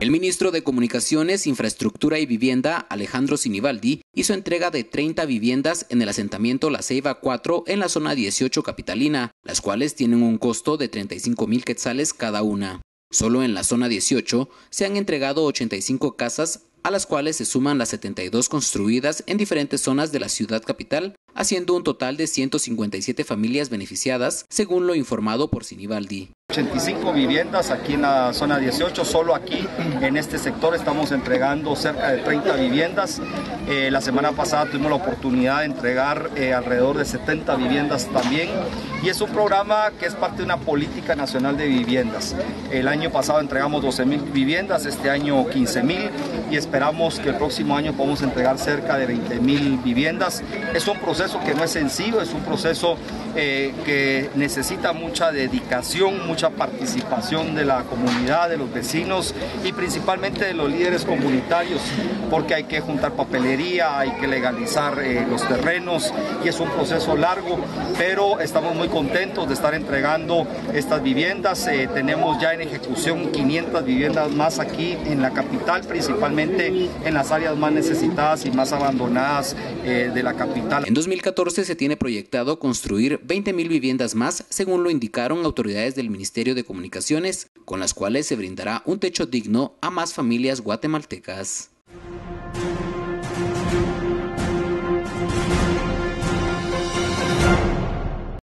El ministro de Comunicaciones, Infraestructura y Vivienda, Alejandro Sinibaldi, hizo entrega de 30 viviendas en el asentamiento La Ceiba 4 en la zona 18 capitalina, las cuales tienen un costo de 35 mil quetzales cada una. Solo en la zona 18 se han entregado 85 casas a las cuales se suman las 72 construidas en diferentes zonas de la ciudad capital, haciendo un total de 157 familias beneficiadas, según lo informado por Sinibaldi. 85 viviendas aquí en la zona 18, solo aquí en este sector estamos entregando cerca de 30 viviendas. Eh, la semana pasada tuvimos la oportunidad de entregar eh, alrededor de 70 viviendas también y es un programa que es parte de una política nacional de viviendas. El año pasado entregamos 12 mil viviendas, este año 15 mil y esperamos que el próximo año podamos entregar cerca de 20 mil viviendas. Es un proceso que no es sencillo, es un proceso eh, que necesita mucha dedicación, mucha participación de la comunidad, de los vecinos y principalmente de los líderes comunitarios, porque hay que juntar papelería, hay que legalizar eh, los terrenos y es un proceso largo, pero estamos muy contentos de estar entregando estas viviendas. Eh, tenemos ya en ejecución 500 viviendas más aquí en la capital, principalmente especialmente en las áreas más necesitadas y más abandonadas eh, de la capital. En 2014 se tiene proyectado construir 20.000 viviendas más, según lo indicaron autoridades del Ministerio de Comunicaciones, con las cuales se brindará un techo digno a más familias guatemaltecas.